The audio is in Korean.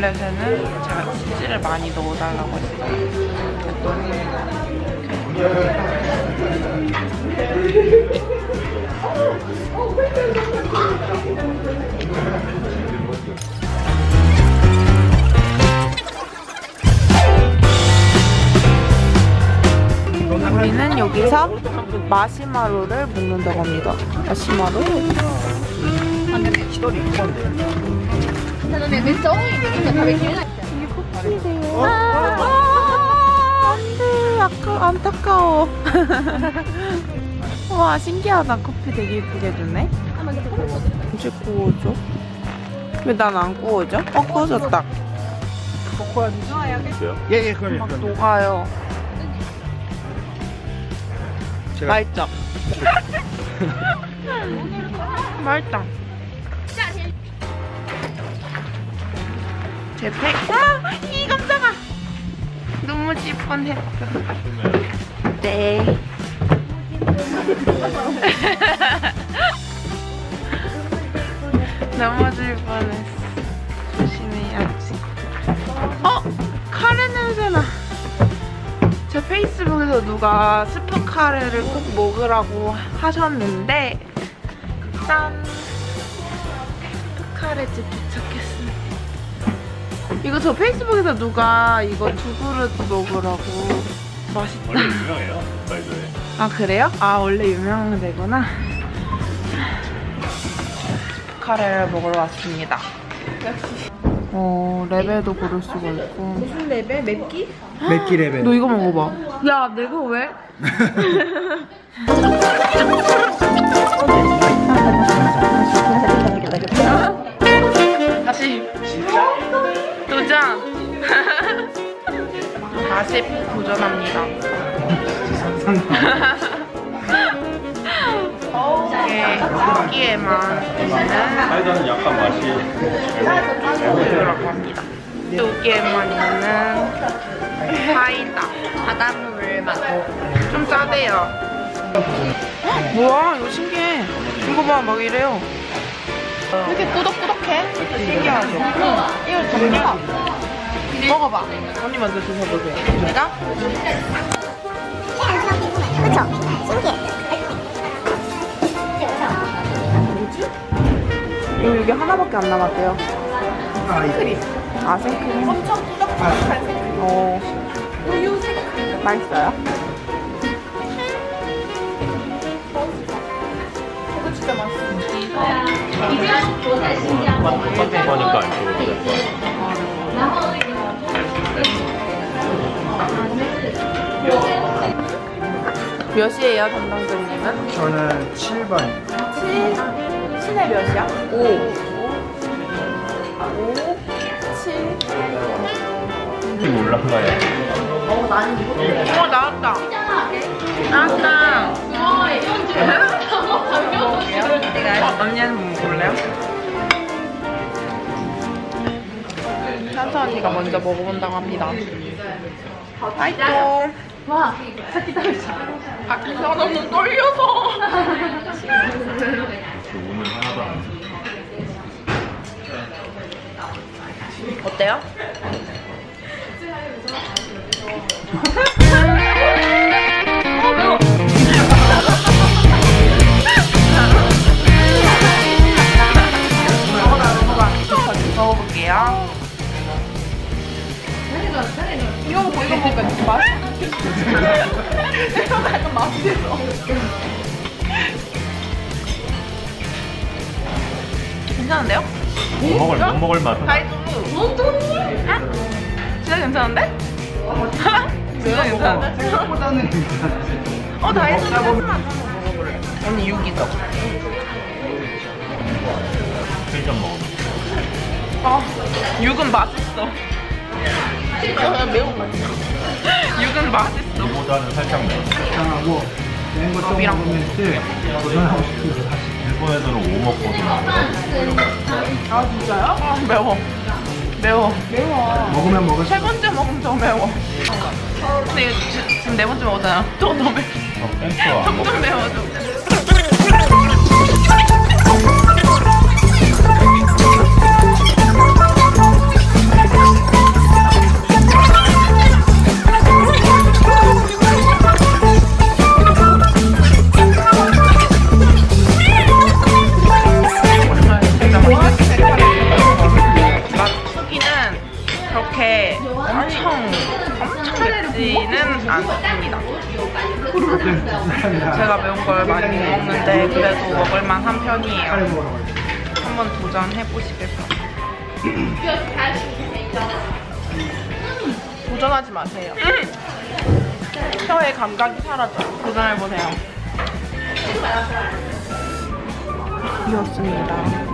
룰렛에는 제가 치즈를 많이 넣어달라고 했어요. 그랬더니 우리는 여기서 마시마로를 먹는다고 합니다. 마시마로? 음. めっちゃ多いんでみんな食べきれない。 아, 안 돼. 아까, 안타까워. 와, 신기하다. 커피 되게 예쁘게 주네. 언제 구워줘? 왜 난 안 구워져? 어, 구워졌다. 예, 예, 그럼요. 막 그럼요. 녹아요. 제가- 맛있죠? 맛있다. 제 팩. 아, 이 깜짝아. 너무 질 뻔했어. 네. 넘어질 뻔했어. 조심해야지. 어? 카레 냄새나. 제 페이스북에서 누가 스프 카레를 꼭 먹으라고 하셨는데 짠! 스프 카레집 도착했습니다. 이거 저 페이스북에서 누가 이거 두 그릇 먹으라고 맛있다. 원래 유명해요 말도에 아 그래요? 아 원래 유명한 데구나. 스프 카레를 먹으러 왔습니다. 어 레벨도 고를 수가 있고. 무슨 레벨? 맵기? 맵기 레벨. 너 이거 먹어봐. 야 내가 왜? 도전. 다시 도전합니다. 이게 여기에만 있는 사이다는 약간 맛이 합니다. 여기에만 있는 사이다. 바닷물 맛. 좀 짜대요. 뭐야 이거 신기해. 이거 봐 막 이래요. 이렇게 꾸덕꾸덕해? 신기하죠? 이거 담겨. 먹어봐. 언니 먼저 드셔보세요. 내가? 이거 여기 하나밖에 안 남았대요. 아, 이아 생크림. 엄청 꾸덕꾸덕한 생크림. 어. 우유 생크림. 맛있어요? 이거 진짜 맛있어. 똑 같은 거니까 안 찍어도 될것 같아요 몇이에요 담당자님은? 저는 7번. 7. 7에 몇이야? 5. 5. 7. 지금 올라가요 어 나왔다. 나왔다. 언니가 먼저 먹어본다고 합니다. 아이고. 와, 사키 다르지 아, 나 너무 떨려서. 오늘 하나도 안 어때요? 맛있어. 이거 약간 맛있어. 괜찮은데요? 못 먹을 못 먹을 맛은 다이소. 응? 진짜 괜찮은데? 진짜 괜찮은데? 생각보다는 괜찮지. 어, 다이소 한번 먹어볼래. 언니 육이죠? 편의점 먹으면. 아, 육은 맛있어. 그냥 매운 거. 육은 맛있어. 이보다는 살짝 매워. 거좀 밥이랑 먹으면 때 도전하고 싶은 거 사실. 일본에서는 오 먹거든. 아 진짜요? 아, 매워. 매워. 매워. 먹으면 먹을 세 번째 먹으면 더 매워. 근데 지- 지금 네 번째 먹었잖아. 또더 매워. 어. 점점 매워져. 제가 매운 걸 많이 못 먹는데 그래도 먹을 만한 편이에요. 한번 도전해 보시겠어요? 도전하지 마세요. 혀의 감각이 사라져. 도전해 보세요. 이었습니다.